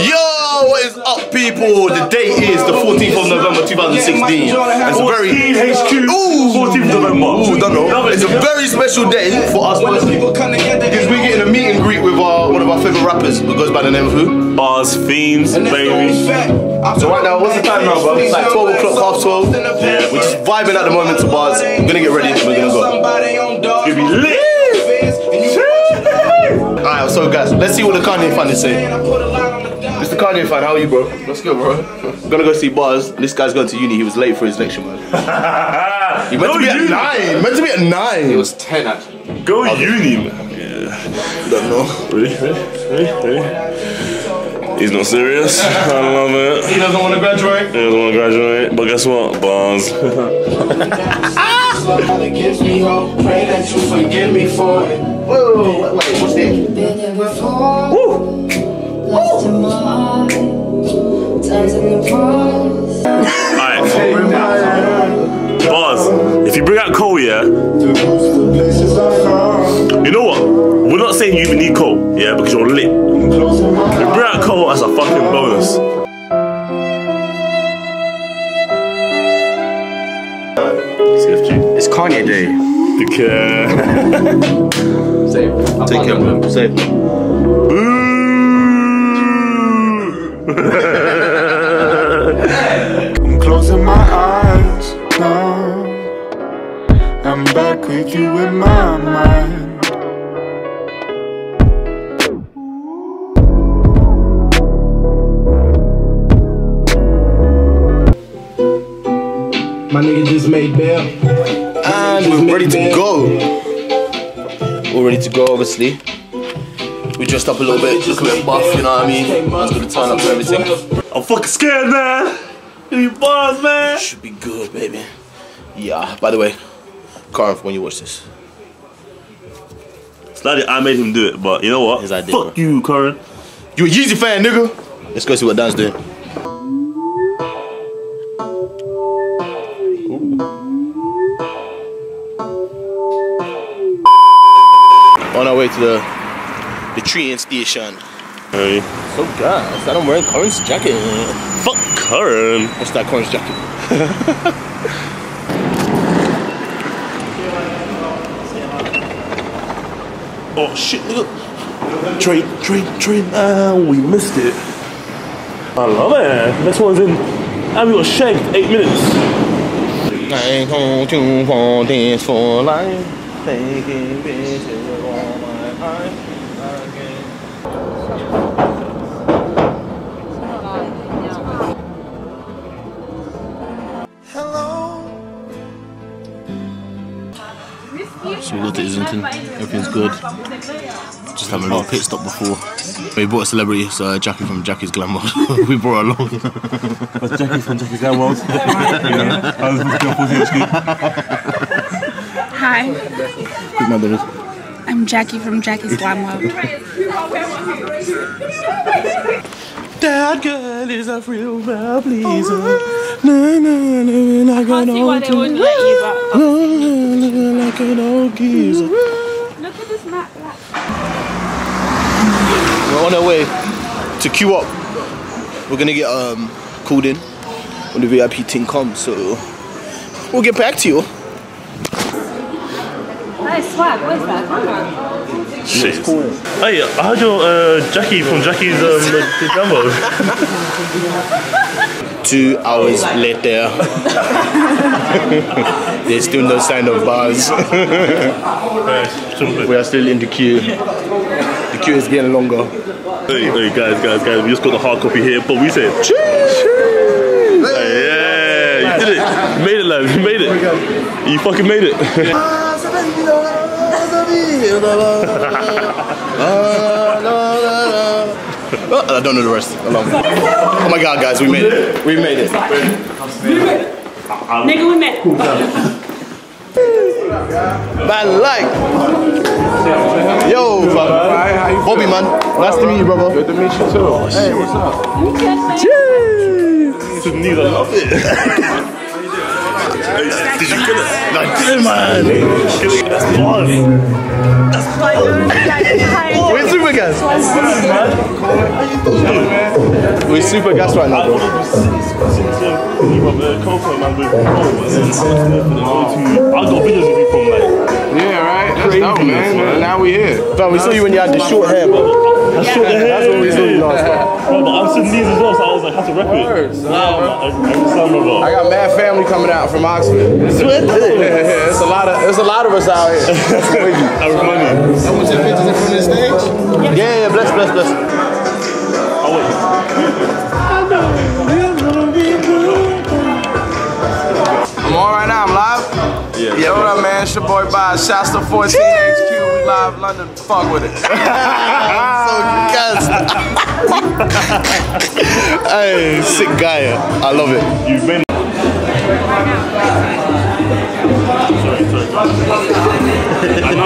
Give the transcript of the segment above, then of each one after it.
Yo, what is up, people? The date is the 14th of November 2016. It's a very HQ, Ooh. 14th November. Ooh, don't know. It's a very special day for us personally because we're getting a meet and greet with our, one of our favorite rappers who goes by the name of who? Bas, fiends, baby. So right now, what's the time now, bro? It's like 12 o'clock, half 12. Yeah. We're just vibing at the moment to Bas. We're gonna get ready. We're gonna go. Give me lit. Alright, so guys, let's see what the Kanye fan is saying. Mr. Kanye fan, how are you, bro? Let's go, bro. gonna go see Bas. This guy's going to uni. He was late for his lecture, man. He meant Go to be at nine. Meant to be at nine. It was 10 actually. Go uni, man. don't know. Ready? Ready? Ready? Ready? He's not serious. I love it. He doesn't want to graduate. He doesn't want to graduate, but guess what? Bas. Gives me hope, pray that you forgive me for it. Whoa, wait, wait, what's this? Been here before. Lost in my eyes. Times in the past. Alright. Bas. If you bring out Cole, yeah. You know what? We're not saying you even need Cole, yeah, because you're lit. If you bring out Cole, as a fucking bonus. Kanye Day. Okay. Save. Take care, man. Safe. I'm closing my eyes now. I'm back with you in my mind. My nigga just made bail. And we're ready to go. We're ready to go, obviously. We dressed up a little bit, look a bit buff, you know what I mean? Man's gonna turn up for everything. I'm fucking scared, man. You Bas, man. Should be good, baby. Yeah, by the way, Carve, when you watch this. Slightly, I made him do it, but you know what? His idea, Fuck you, Corin. You a Yeezy fan, nigga? Let's go see what Dan's doing. On our way to the the train station. Hey. So guys, I'm wearing Corin's jacket. Fuck Corin. What's that Corin's jacket? Oh shit, look. Train, train, train. Ah, we missed it. I love it. Next one's in. And we got shanked eight minutes. I come to for this for life. Taking pictures all my. So we got to Islington, everything's good. Just having a little pit stop before. We brought a celebrity, so uh, Jackie from Jackie's Glam World. we brought her along. That's Jackie from Jackie's Glam World. I was looking for Hi, Quick man, there is. I'm Jackie from Jackie's Glam World. That girl is a real well pleaser. Na, na, na, like an see why they wouldn't let you back. na, like an old geezer. Look at this map. We're on our way to queue up. We're gonna get um called in when the VIP team comes, so we'll get back to you. Nice swag. What is that? Come on. Shit. Hey, I heard you're uh, Jackie from Jackie's um, Glam World. Two hours later, there's still no sign of Bas. we are still in the queue. The queue is getting longer. Hey, hey, guys, guys, guys, we just got the hard copy here, but we said cheers! Yeah, you did it. You made it, lad. You made it. You fucking made it. Oh, I don't know the rest. Allow me. Oh my god, guys, we made it. We made it. Nigga, we met. Man, like. Yo. Bobby, man. Nice to meet you, brother. Good to meet you, too. Hey, what's up? Cheers! I love it. Did you kill it? No, I did, man. That's balls. That's balls. We're super gas. We're super gas right now, bro. I got videos of you from like. Yeah, right. That's dope, man. Now we here. But we saw you when you had the short hair, bro. I yeah. shook their head. That's what we did last time. I'm Sudanese as well, so I was like, how to rep it. Words, no, I, I, I got mad family coming out from Oxford. It's, it's a lot of it's a lot of us out here. That was money. I want your pictures in front of the stage. Yeah, yeah, bless, bless, bless. Oh, wait. I know I'm all right now. I'm live. Yeah. Yo, what up, man? It's your boy Bob. Shasta 14. Live London. Fuck with it. i so hey, sick guy. I love it. You've been. Sorry, sorry.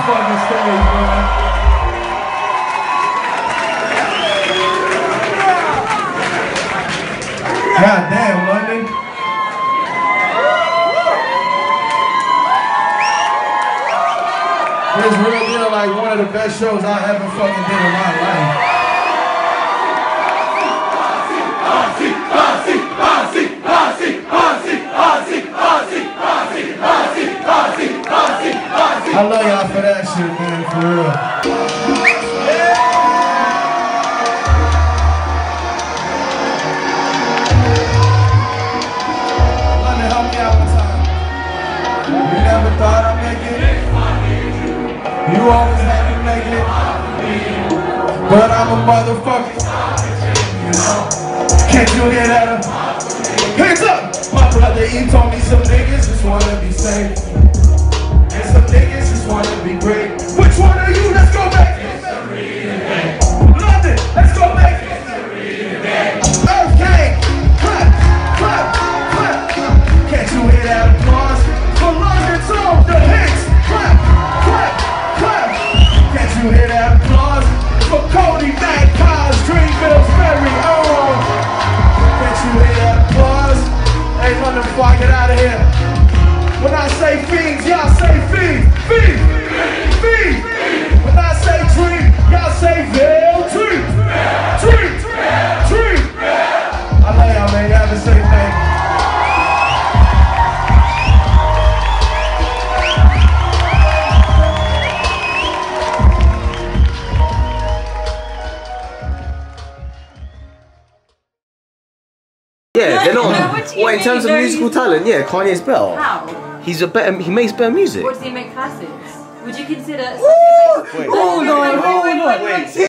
everybody on this stage, man. God damn, London. This real deal like one of the best shows I ever fucking did in my life. I love y'all for that shit, man, for real. Me. You never thought I'd make it. You always had to make it. But I'm a motherfucker. Can't you get hear that? Hands up! My brother, he told me some niggas just wanna be safe. Wanna be great. In terms of musical talent, yeah, Kanye's better. How? He's a better. He makes better music. What does he make classics? Would you consider? Hold on, hold on.